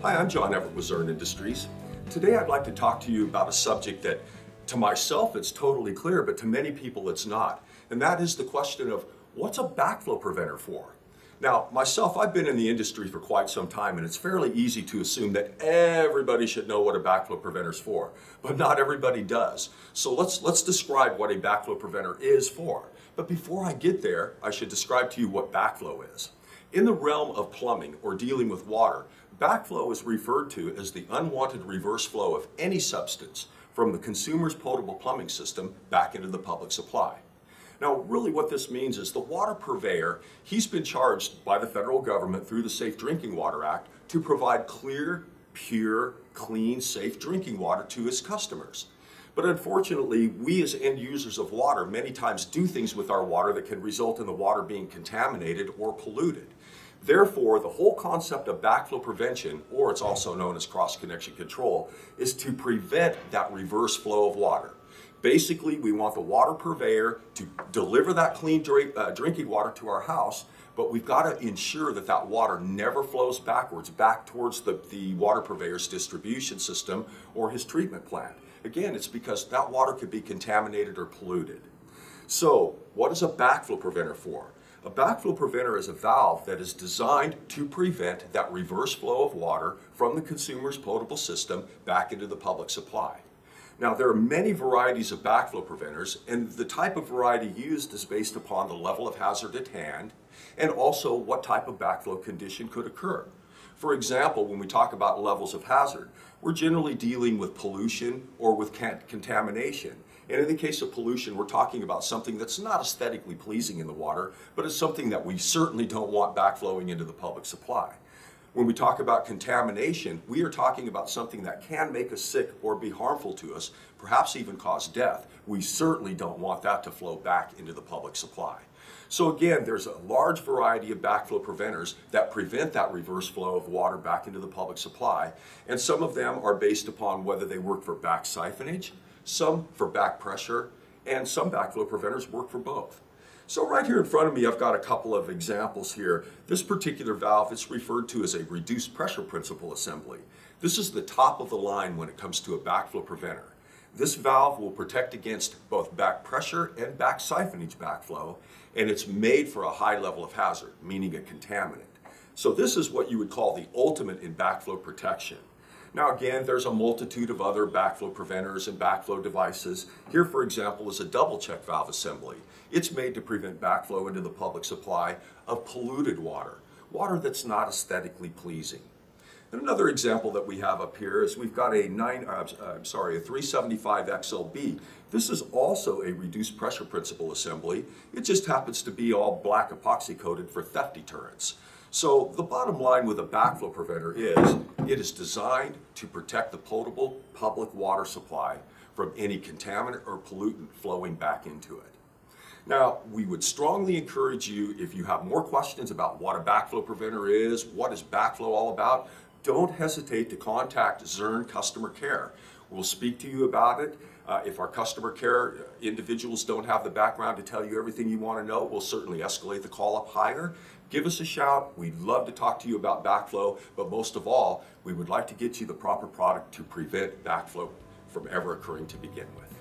Hi, I'm John Everett with Zurn Industries. Today I'd like to talk to you about a subject that to myself it's totally clear, but to many people it's not. And that is the question of what's a backflow preventer for? Now, myself, I've been in the industry for quite some time, and it's fairly easy to assume that everybody should know what a backflow preventer is for, but not everybody does. So let's, let's describe what a backflow preventer is for. But before I get there, I should describe to you what backflow is. In the realm of plumbing or dealing with water, backflow is referred to as the unwanted reverse flow of any substance from the consumer's potable plumbing system back into the public supply. Now, really what this means is the water purveyor, he's been charged by the federal government through the Safe Drinking Water Act to provide clear, pure, clean, safe drinking water to his customers. But unfortunately, we as end users of water many times do things with our water that can result in the water being contaminated or polluted. Therefore, the whole concept of backflow prevention, or it's also known as cross-connection control, is to prevent that reverse flow of water. Basically, we want the water purveyor to deliver that clean drink, uh, drinking water to our house, but we've got to ensure that that water never flows backwards, back towards the, the water purveyor's distribution system or his treatment plant. Again, it's because that water could be contaminated or polluted. So, what is a backflow preventer for? A backflow preventer is a valve that is designed to prevent that reverse flow of water from the consumer's potable system back into the public supply. Now, there are many varieties of backflow preventers, and the type of variety used is based upon the level of hazard at hand and also what type of backflow condition could occur. For example, when we talk about levels of hazard, we're generally dealing with pollution or with contamination. And in the case of pollution, we're talking about something that's not aesthetically pleasing in the water, but it's something that we certainly don't want backflowing into the public supply. When we talk about contamination, we are talking about something that can make us sick or be harmful to us, perhaps even cause death. We certainly don't want that to flow back into the public supply. So again, there's a large variety of backflow preventers that prevent that reverse flow of water back into the public supply. And some of them are based upon whether they work for back siphonage, some for back pressure, and some backflow preventers work for both. So right here in front of me, I've got a couple of examples here. This particular valve is referred to as a reduced pressure principle assembly. This is the top of the line when it comes to a backflow preventer. This valve will protect against both back pressure and back siphonage backflow, and it's made for a high level of hazard, meaning a contaminant. So this is what you would call the ultimate in backflow protection. Now again, there's a multitude of other backflow preventers and backflow devices. Here, for example, is a double check valve assembly. It's made to prevent backflow into the public supply of polluted water, water that's not aesthetically pleasing. And another example that we have up here is we've got a nine, uh, I'm sorry, a 375 XLB. This is also a reduced pressure principle assembly. It just happens to be all black epoxy coated for theft deterrence. So the bottom line with a backflow preventer is it is designed to protect the potable public water supply from any contaminant or pollutant flowing back into it. Now, we would strongly encourage you, if you have more questions about what a backflow preventer is, what is backflow all about, don't hesitate to contact Zurn Customer Care. We'll speak to you about it. Uh, if our customer care individuals don't have the background to tell you everything you want to know, we'll certainly escalate the call up higher. Give us a shout. We'd love to talk to you about backflow, but most of all, we would like to get you the proper product to prevent backflow from ever occurring to begin with.